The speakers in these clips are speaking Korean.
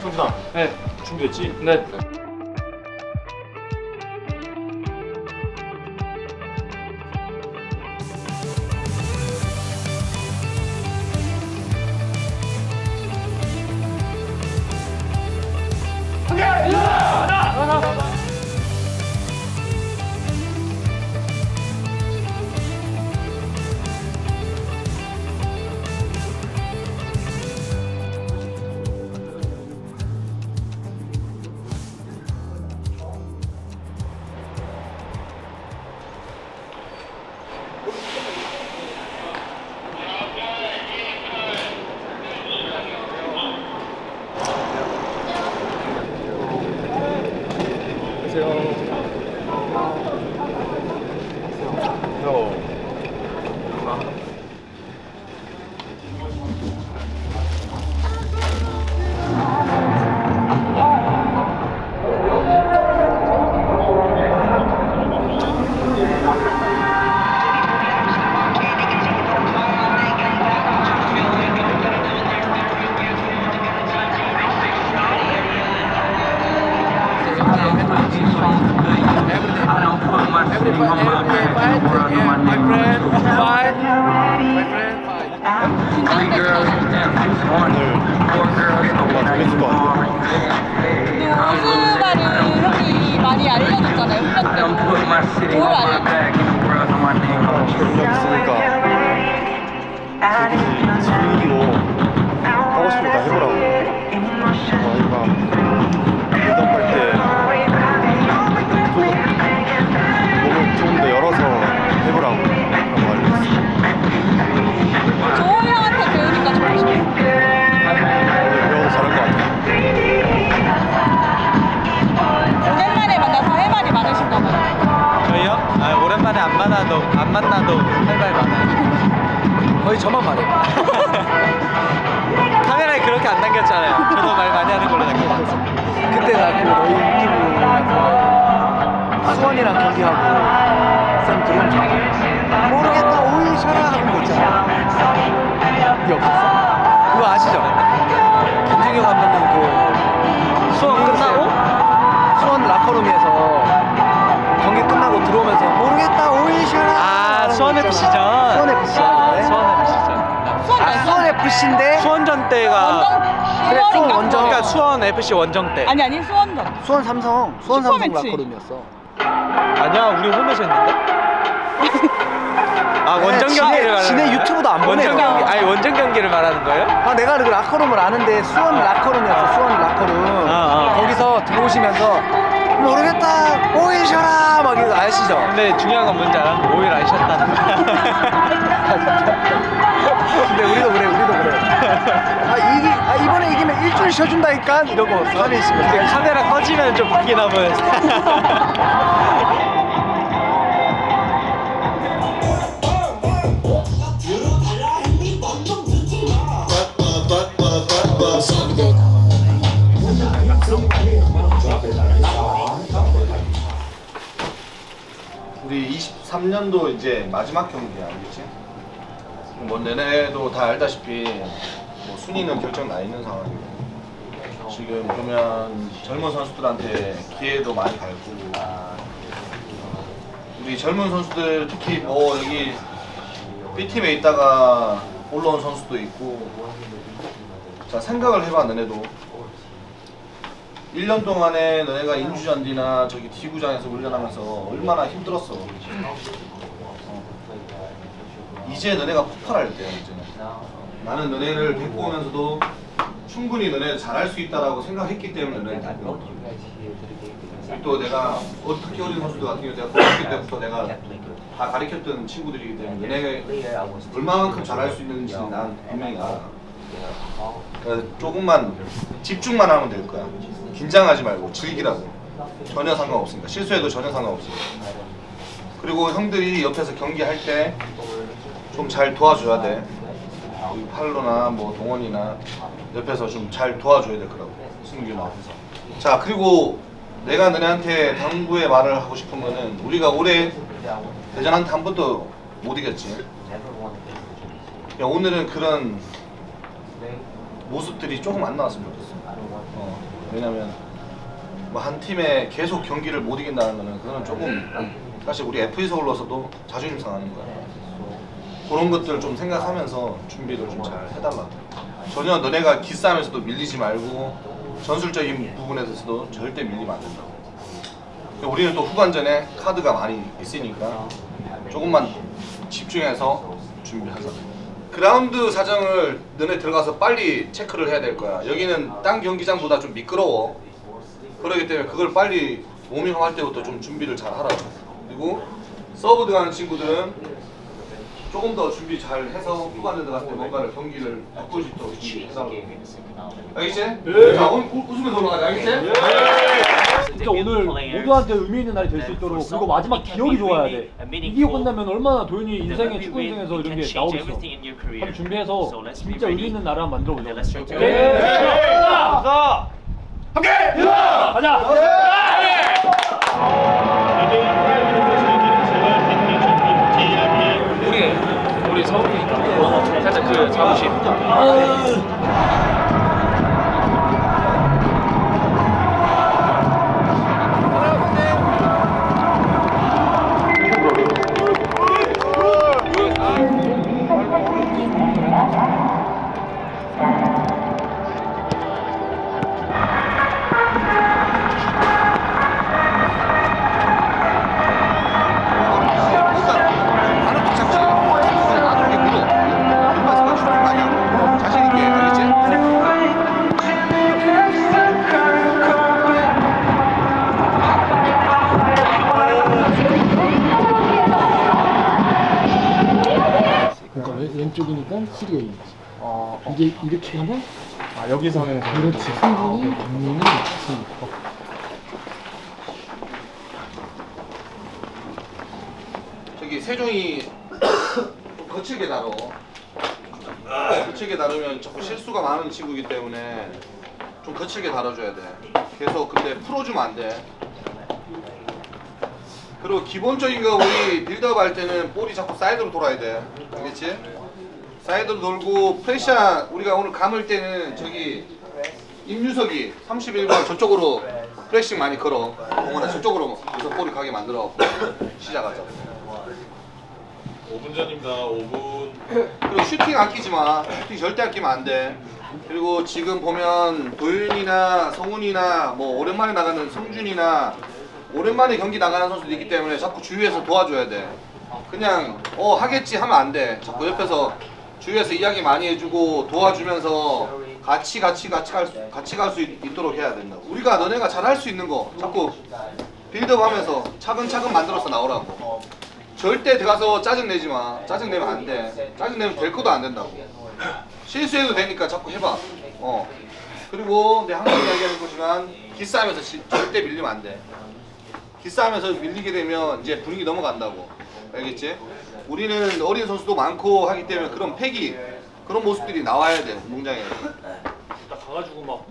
성준아 네. 준비됐지? 네. 무슨 때. 뭘 만나도 할 말 많아요. 거의 저만 말해요. 카메라에 그렇게 안 남겼잖아요. 저도 말 많이 하는 걸로 남겼어요. 그때 나그 너희 유튜브 수원이랑 경기하고 쌤 들어온 적 원정. 수원 FC 원정 때. 아니 아니 수원전. 수원 삼성 수원 삼성 슈퍼매치. 라커룸이었어 아니야, 우리 홈에서 했는데. 아, 원정 네, 경기를 지네- 말하는 지네 거예요? 유튜브도 안 원정 보내요. 경기, 아니 원정 경기를 말하는 거예요? 아, 내가 그 라커룸을 아는데 수원 라커룸이었어 수원 라커룸 아, 아. 거기서 들어오시면서 모르겠다 5일 쉬어라 막 이거 아시죠? 근데 중요한 건 뭔지 알아? 5일 안 쉬었다. 근데 우리도 그래 우리도 그래 아, 이기, 아 이번에 일주일 쉬어준다니까 이러고 3일씩 근데 카메라 꺼지면 좀 바뀌나 보여. 우리 23년도 이제 마지막 경기야, 알겠지? 뭐 내내도 다 알다시피 뭐 순위는 결정 나 있는 상황이고 지금 보면 젊은 선수들한테 기회도 많이 갈고 우리 젊은 선수들 특히 뭐 여기 B팀에 있다가 올라온 선수도 있고 자 생각을 해봐 너네도 1년 동안에 너네가 인주잔디나 저기 D구장에서 훈련하면서 얼마나 힘들었어. 어. 이제 너네가 폭발할 때야 이제는. 나는 너네를 데리고 오면서도 충분히 너네 잘할 수 있다라고 생각했기 때문에 거야. 또 내가 어, 특히 어린 선수들 같은 경우 내가 고등학교 때부터 내가 다 가르쳤던 친구들이기 때문에 너네가 얼마만큼 잘할 수 있는지 난 분명히 알아. 그러니까 조금만 집중만 하면 될 거야. 긴장하지 말고 즐기라고. 전혀 상관없으니까 실수해도 전혀 상관없으니까. 그리고 형들이 옆에서 경기할 때 좀 잘 도와줘야 돼. 우리 팔로나 뭐 동원이나 옆에서 좀 잘 도와줘야 될 거라고. 승규 앞에서. 자 그리고 내가 너네한테 당부의 말을 하고 싶은 거는 우리가 올해 대전한테 한 번도 못 이겼지. 야, 오늘은 그런 모습들이 조금 안 나왔으면 좋겠어. 어. 왜냐면 뭐 한 팀에 계속 경기를 못 이긴다는 거는 그거는 조금 사실 우리 FA 서울로서도 자존심 상하는 거야. 그런 것들 좀 생각하면서 준비를 좀잘 해달라. 전혀 너네가 기싸움에서도 밀리지 말고 전술적인 부분에서도 절대 밀리면 안 된다고. 우리는 또 후반전에 카드가 많이 있으니까 조금만 집중해서 준비하자. 그라운드 사정을 너네 들어가서 빨리 체크를 해야 될 거야. 여기는 딴 경기장보다 좀 미끄러워. 그렇기 때문에 그걸 빨리 워밍업 할 때부터 좀 준비를 잘 하라고. 그리고 서브 들어가는 친구들은 조금 더 준비 잘 해서 후반전 들어갔을 때 뭔가를 경기를 바꿀 수 있도록 준비해달라고. 알겠지? 네. 자, 오늘 우- 웃으면서 올라가자. 알겠지? 진짜 오늘 모두한테 의미 있는 날이 될 수 있도록 그리고 마지막 기억이 좋아야 돼. 이기고 끝나면 얼마나 도현이 인생의 축구 인생에서 이런 게 나오겠어. 한번 준비해서 진짜 의미 있는 날을 한번 만들어 보자. 네. 가자. 함께. 가자. 우리 우리 서울이니까 살짝 그 사무실 다뤄. 거칠게 다루면 자꾸 실수가 많은 친구이기 때문에 좀 거칠게 다뤄줘야 돼. 계속 근데 풀어주면 안 돼. 그리고 기본적인 거 우리 빌드업 할 때는 볼이 자꾸 사이드로 돌아야 돼. 알겠지? 사이드로 돌고 pressure 우리가 오늘 감을 때는 저기 임유석이 31번 저쪽으로 pressing 많이 걸어. 공원아 저쪽으로 그래서 볼이 가게 만들어 시작하자. 5분 전입니다. 5분. 그리고 슈팅 아끼지 마. 슈팅 절대 아끼면 안 돼. 그리고 지금 보면 도윤이나 성훈이나 뭐 오랜만에 나가는 성준이나 오랜만에 경기 나가는 선수도 있기 때문에 자꾸 주위에서 도와줘야 돼. 그냥 어 하겠지 하면 안 돼. 자꾸 옆에서 주위에서 이야기 많이 해주고 도와주면서 같이 같이 같이 갈 수, 같이 갈 수 있도록 해야 된다. 우리가 너네가 잘 할 수 있는 거 자꾸 빌드업하면서 차근차근 만들어서 나오라고. 절대 들어가서 짜증 내지 마. 짜증 내면 안 돼. 짜증 내면 될 것도 안 된다고. 실수해도 되니까 자꾸 해봐. 어. 그리고 내가 항상 이야기하는 거지만 기싸움에서 지- 절대 밀리면 안 돼. 기싸움에서 밀리게 되면 이제 분위기 넘어간다고. 알겠지? 우리는 어린 선수도 많고 하기 때문에 그런 패기, 그런 모습들이 나와야 돼. 딱 가가지고 막 어?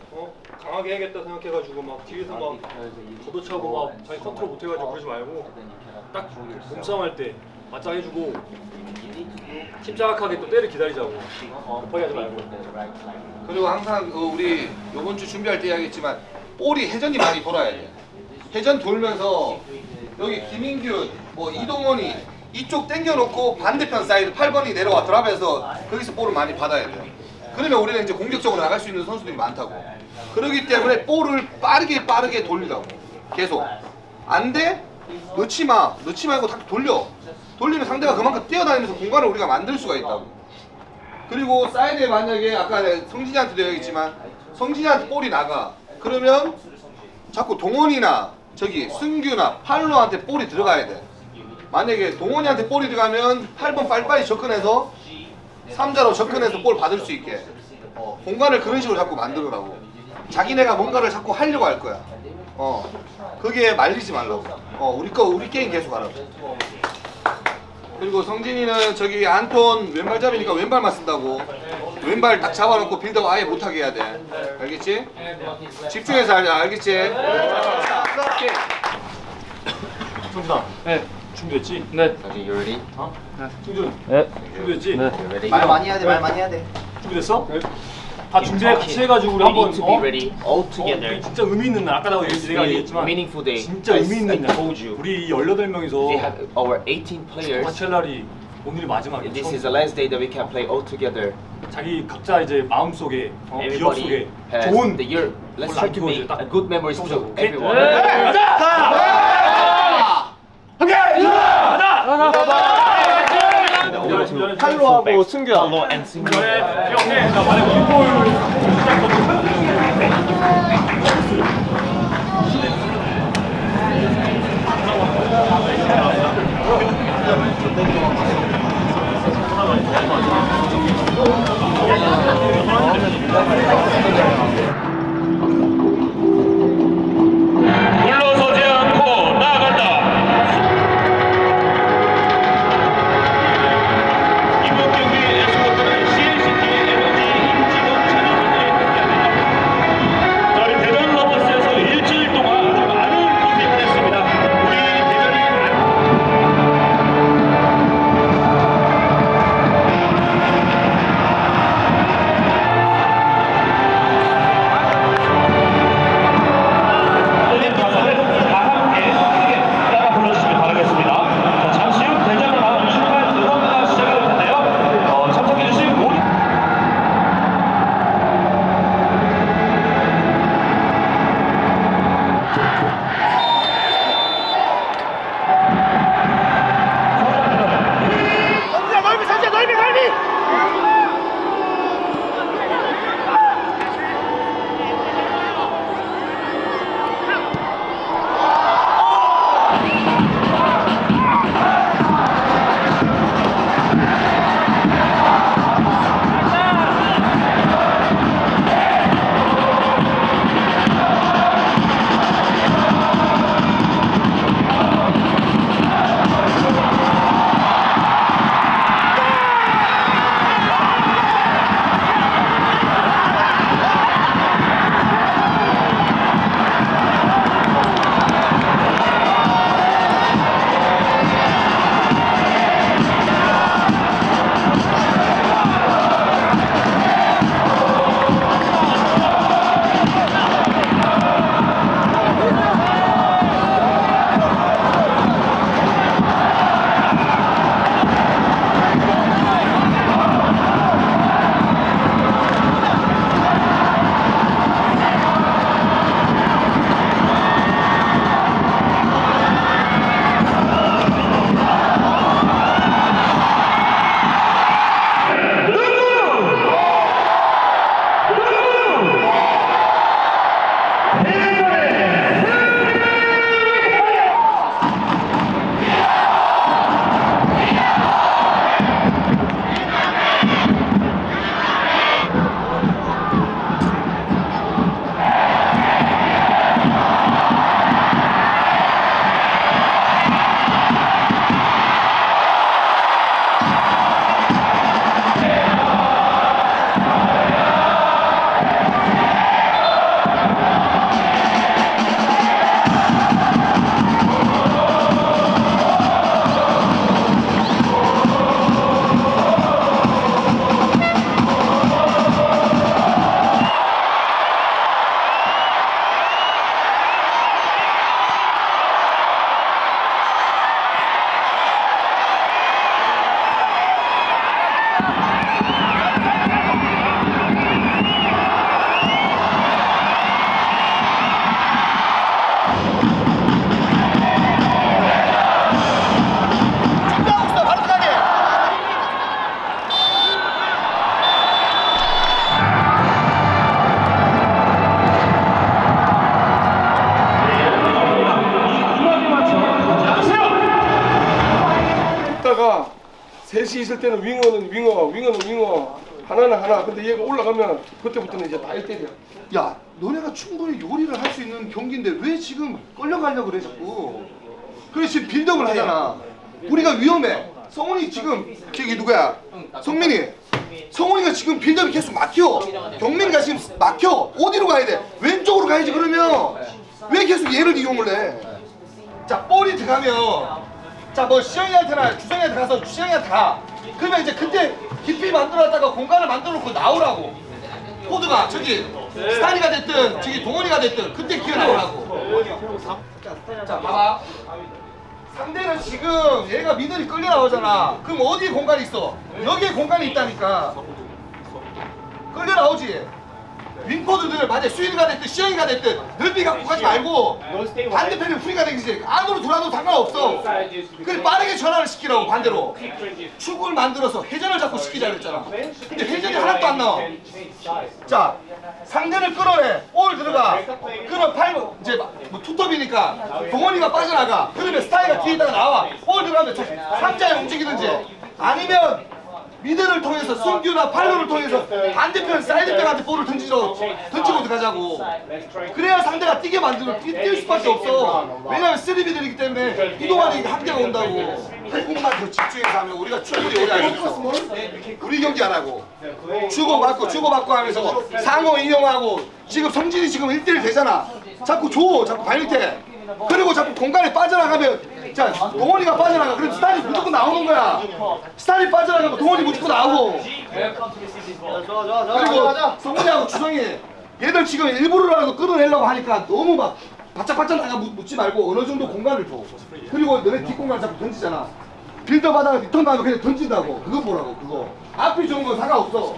강하게 해야겠다 생각해가지고 막 뒤에서 막 걷어차고 막 자기 컨트롤 못해가지고 그러지 말고 딱 몸싸움 할 때 맞짱 해주고 침착하게 또 때를 기다리자고 어, 급하게 하지 말고 그리고 항상 그 우리 요번 주 준비할 때 이야기했지만 볼이 회전이 많이 돌아야 돼. 회전 돌면서 여기 김인균, 뭐 이동원이 이쪽 당겨놓고 반대편 사이드 8번이 내려와 drop해서 거기서 볼을 많이 받아야 돼. 그러면 우리는 이제 공격적으로 나갈 수 있는 선수들이 많다고. 그렇기 때문에 볼을 빠르게 빠르게 돌리라고. 계속. 안 돼? 넣지 마. 넣지 말고 다 돌려. 돌리면 상대가 그만큼 뛰어다니면서 공간을 우리가 만들 수가 있다고. 그리고 사이드에 만약에 아까 성진이한테도 얘기했지만 성진이한테 볼이 나가 그러면 자꾸 동원이나 저기 승규나 팔로한테 볼이 들어가야 돼 만약에 동원이한테 볼이 들어가면 8번 빨리빨리 접근해서 3자로 접근해서 볼 받을 수 있게 어, 공간을 그런 식으로 자꾸 만들으라고 자기네가 뭔가를 자꾸 하려고 할 거야. 어 그게 말리지 말라고. 어 우리 거 우리 게임 계속 하라고. 그리고 성진이는 저기 안톤 왼발잡이니까 왼발만 쓴다고. 왼발 딱 잡아놓고 빌드업 아예 못하게 해야 돼. 알겠지? 집중해서 하자. 알겠지? 성준아 네. 준비됐지? 네. 충준 네. 준비됐지? 네. 말 많이 해야 돼, 말 많이 해야 돼. 준비됐어? 네 다 준비해 같이 해가지고 우리 한번 to be 어? ready all 어, together. 진짜 의미 있는 날 아까 얘기- 내가 얘기했지만 meaningful day. 진짜 I- 의미 있는 날 told you. 우리 이 18명이서 We have our 18 players. 바첼lar이 오늘이 마지막이야 This is the last day that we can play all together. 자기 각자 이제 마음 속에 어, 기억 속에 좋은 the year. Let's try to make a good memories to everyone. 칼로하고 승규야. 칼로 앤 승규. 형님 나 만약 이골 물러서지 있다가 셋이 있을 때는 윙어는 윙어, 윙어는 윙어, 하나는 하나. 근데 얘가 올라가면 그때부터는 이제 다 1대1이야. 야 너네가 충분히 요리를 할 수 있는 경기인데 왜 지금 끌려가려고 그래 자꾸? 그래 지금 빌드업을 하잖아. 우리가 위험해. 성훈이 지금 저기 누구야? 성민이. 성훈이가 지금 빌드업이 계속 막혀. 경민이가 지금 막혀. 어디로 가야 돼? 왼쪽으로 가야지 그러면. 왜 계속 얘를 이용을 해 자 볼이 들어가면 자 뭐 시영이한테나 주성이한테 가서 주성이한테 가 그러면 이제 그때 깊이 만들어놨다가 공간을 만들어 놓고 나오라고 코드가 저기 스타니가 됐든 저기 동원이가 됐든 그때 기어 나오라고. 자 봐봐. 상대는 지금 얘가 미들이 끌려 나오잖아. 그럼 어디에 공간이 있어? 여기에 공간이 있다니까. 끌려 나오지. 윙포드들 만약 수인이가 됐든 시영이가 됐든 넓이 갖고 가지 말고 반대편에 프리가 되기지 안으로 들어와도 상관없어. 그래 빠르게 전환을 시키라고 반대로. 축을 만들어서 회전을 자꾸 시키자 그랬잖아. 근데 회전이 하나도 안 나와. 자 상대를 끌어내. 올 들어가. 그럼 팔 이제 뭐 투톱이니까 동원이가 빠져나가. 그러면 스타이가 뒤에 있다가 나와. 올 들어가면 저 상자에 움직이든지. 아니면 미드를 통해서 승규나 팔로를 통해서 반대편 사이드백한테 볼을 던지러 던지고 들어가자고 그래야 상대가 뛰게 만들어 뛰, 뛸 수밖에 없어 왜냐면 쓰리비들이기 때문에 이동하는 한계가 온다고 한 공만 더 집중해서 하면 우리가 충분히 오래 할수 있어 우리 경기 안 하고 주고받고 주고받고 하면서 상호 이용하고 지금 성진이 지금 1대1 되잖아 자꾸 줘 자꾸 발밑에 그리고 자꾸 공간에 빠져나가면 자 동원이가 빠져나가. 그럼 스타일이 무조건 나오는 거야. 스타일이 빠져나가면 동원이 무조건 나오고. 그리고 성훈이하고 주성이 얘들 지금 일부러라도 끌어내려고 하니까 너무 막 바짝바짝 나가 묻- 묻지 말고 어느 정도 공간을 줘. 그리고 너네 뒷공간을 자꾸 던지잖아. 빌더 받아가 리턴 나면 그냥 던진다고. 그거 보라고 그거. 앞이 좋은 건 상관없어.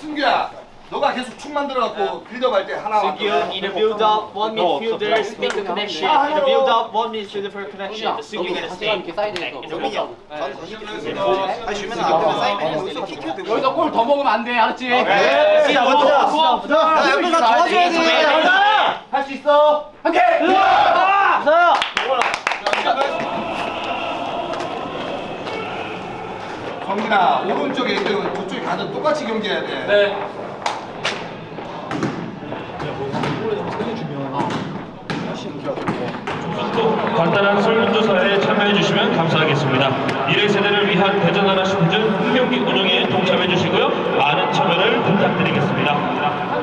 승규야 너가 계속 축 만들어갖고 빌더 할때 하나 Thank you. In the build up, one midfielder make the connection. In the build up, one midfielder for connection. The Sugi gonna stay. 여기서 골 더 먹으면 안 돼, 알았지? 네. 자, 보자. 보자. 보자. 야, 옆에 다 도와줘야지. 할수 있어. 함께. 성민아 오른쪽에 있는 저쪽에 가든 똑같이 경기해야 돼 네. 간단한 설문조사에 참여해 주시면 감사하겠습니다. 미래 세대를 위한 대전하나 시즌 흥경기 운영에 동참해 주시고요. 많은 참여를 부탁드리겠습니다.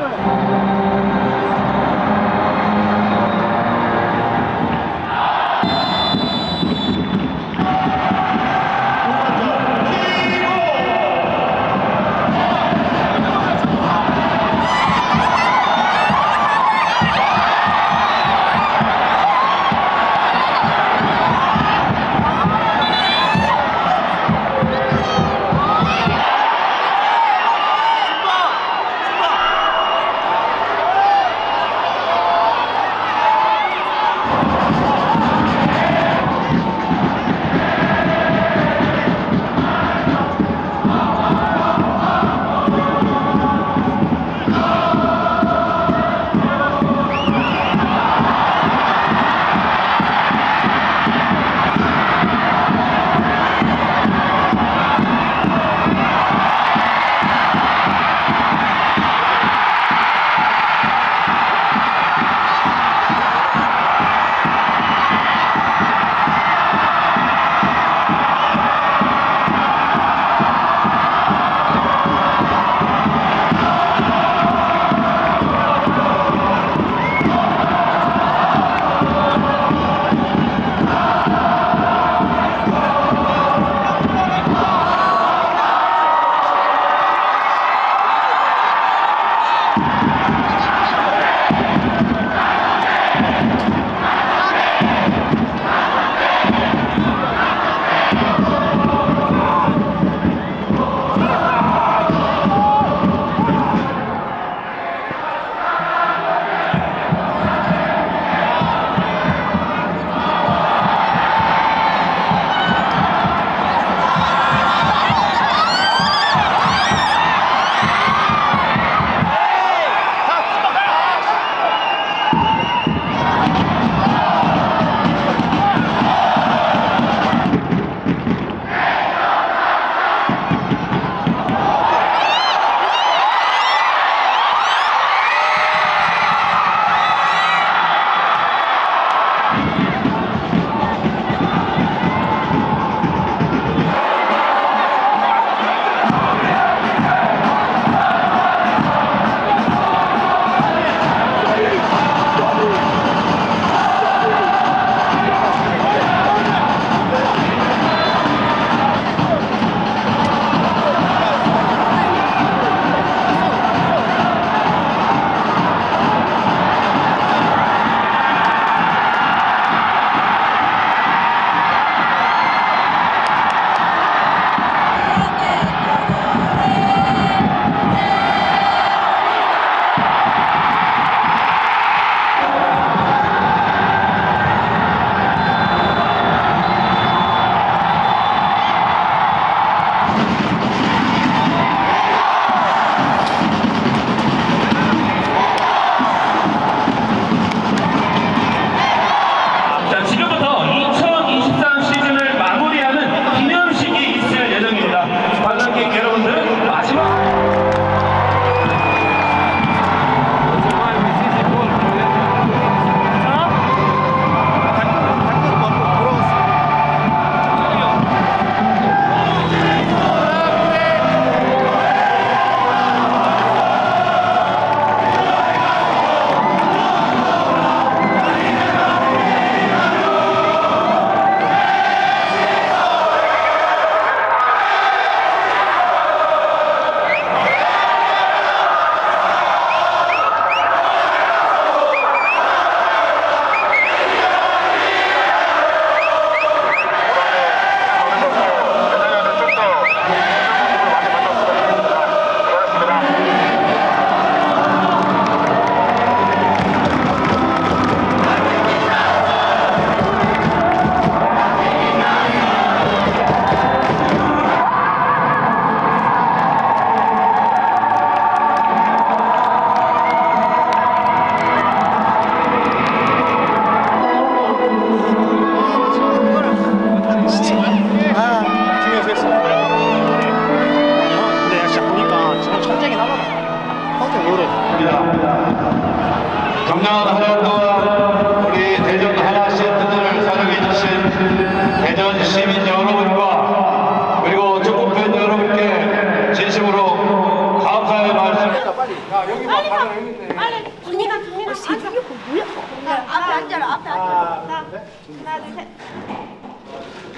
하나 둘셋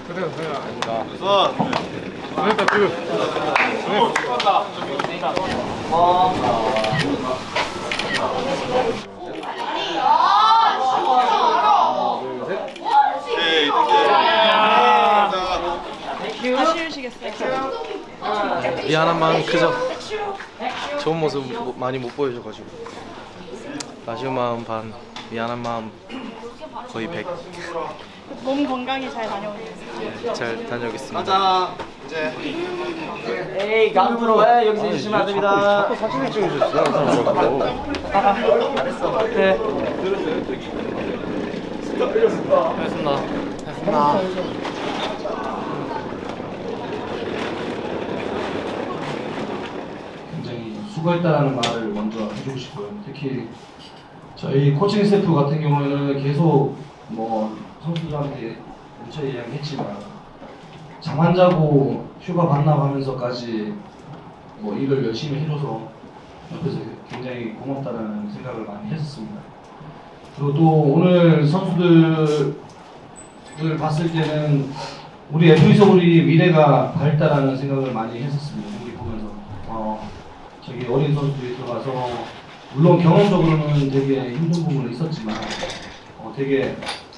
그래 그래. 우선 그러니까 그. 아쉬우시겠어요? 미안한 마음이 크죠. 좋은 모습 못- 많이 못 보여줘가지고 아쉬운 마음 반, 미안한 마음 거의 100. 몸 건강히 잘 다녀오세요. 잘 다녀오겠습니다. 가자 이제 에이 감으로 왜 여기서 해주시면 안 됩니다. 자꾸 사진을 찍어주세요. 잘했어. 네. 알겠습니다. 굉장히 수고했다라는 말을 먼저 해주고 싶고요. 특히 저희 코칭 스태프 같은 경우에는 계속 뭐 선수들한테 무차 이야기했지만 잠안 자고 휴가 반납하면서까지 뭐 일을 열심히 해줘서 옆에서 굉장히 고맙다는 생각을 많이 했었습니다. 그리고 또 오늘 선수들을 봤을 때는 우리 F에서 우리 미래가 밝다라는 생각을 많이 했었습니다. 경기 보면서 어, 저기 어린 선수들이 들어가서 물론 경험적으로는 되게 힘든 부분은 있었지만 어, 되게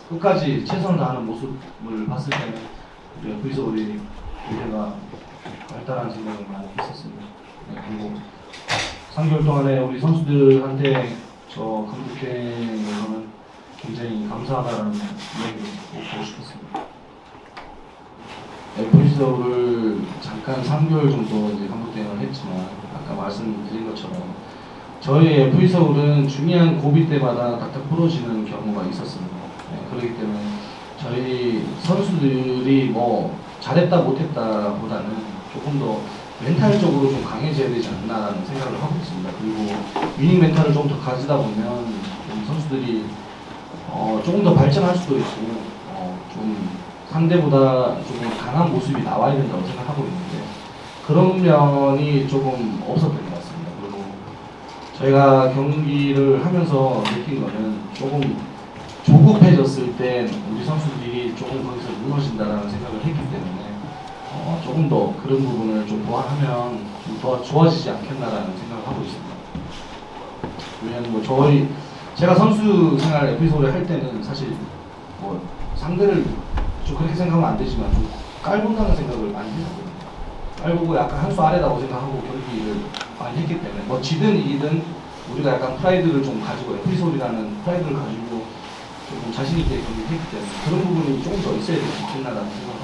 끝까지 최선을 다하는 모습을 봤을 때는 우리 우리 미래가 밝다라는 생각을 많이 했었습니다. 네, 그리고 3개월 동안에 우리 선수들한테 저 감독회에서는 굉장히 감사하다는 이야기를 꼭 하고 싶었습니다. 에프리서를 잠깐 3개월 정도 이제 감독 대행을 했지만 아까 말씀드린 것처럼 저희 FE 서울은 중요한 고비 때마다 딱딱 부러지는 경우가 있었습니다. 네, 그렇기 때문에 저희 선수들이 뭐 잘했다 못했다 보다는 조금 더 멘탈적으로 좀 강해져야 되지 않나라는 생각을 하고 있습니다. 그리고 위닝 멘탈을 좀 더 가지다 보면 좀 선수들이 어, 조금 더 발전할 수도 있고 어, 좀 상대보다 조금 강한 모습이 나와야 된다고 생각하고 있는데 그런 면이 조금 없었던 것. 그리고 저희가 경기를 하면서 느낀 거는 조금 조급해졌을 때 우리 선수들이 조금 거기서 무너진다라는 생각을 했기 때문에 어, 조금 더 그런 부분을 좀 보완하면 좀 더 좋아지지 않겠나라는 생각을 하고 있습니다. 왜냐면 뭐 저희 제가 선수 생활 FC서울 할 때는 사실 뭐 상대를 좀 그렇게 생각하면 안 되지만 좀 깔본다는 생각을 많이 했거든요. 깔보고 약간 한 수 아래다고 생각하고 경기를 많이 했기 때문에 뭐 지든 이기든 우리가 약간 프라이드를 좀 가지고 FC서울이라는 프라이드를 가지고 조금 자신 있게 경기를 했기 때문에 그런 부분이 조금 더 있어야 되지 않겠나라는 있습니다.